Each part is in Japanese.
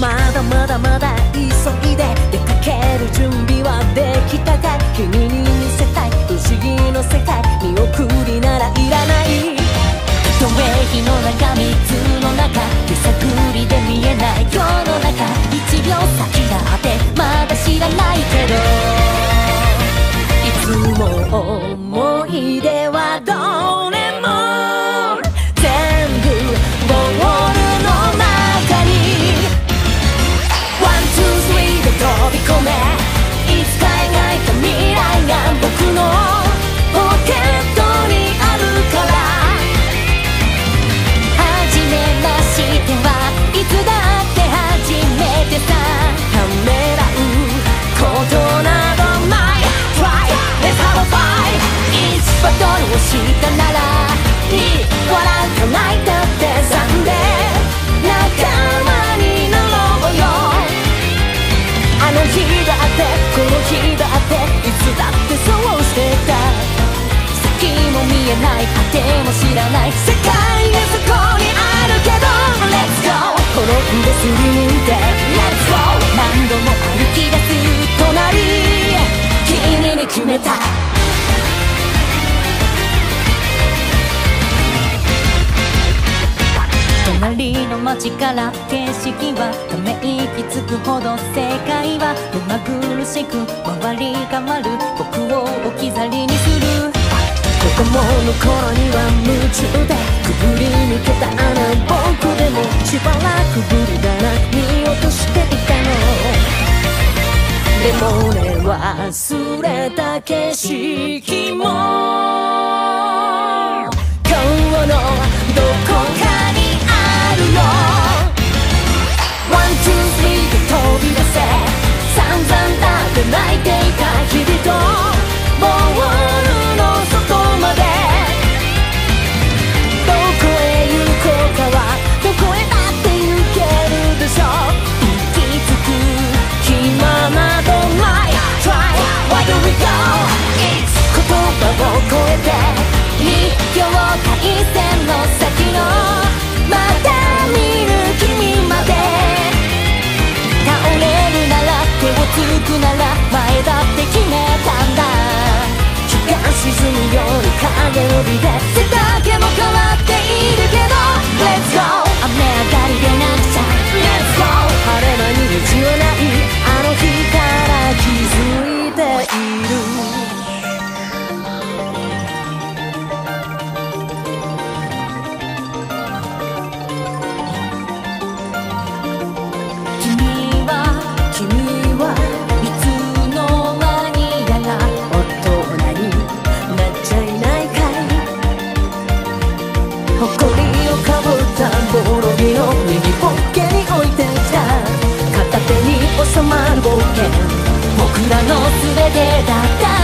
まだまだまだ急いで出かける準備はできたか。君にの日だっていつだってそうしてた。先も見えない果ても知らない。世界がそこにあるけど Let's go 転んですりむいて Let's go 何度も歩き出す隣君に決めた。隣の街からはため息つくほど世界は目まぐるしく回り変わる僕を置き去りにする子供の頃には夢中でくぐり抜けたあの僕でもしばらくぶりだな見落としていたの。でもね忘れた景色も。今日のどこかにあるよ。えて一境界線の先のまた見る君まで。倒れるなら手をつくなら前だって決めたんだ。日が沈むように影帯で背丈も変わってボロビの右ポッケに置いてきた片手に収まる冒険僕らの全てだった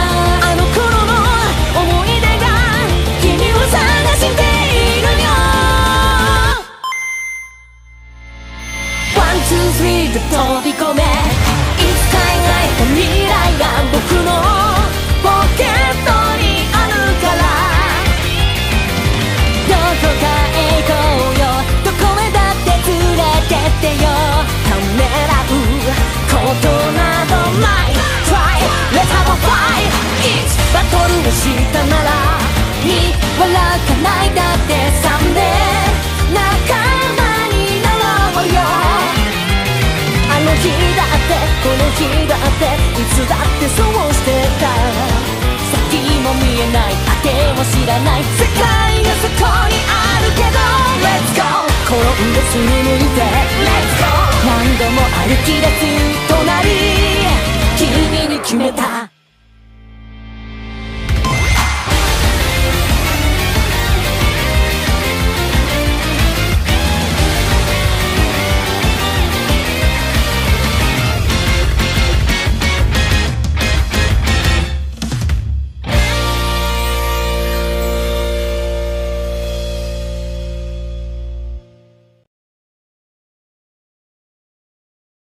この日だっていつだってそうしてた。先も見えない果ても知らない。世界がそこにあるけど Let's go 転んですりむいて Let's go 何度も歩き出す隣君に決めた。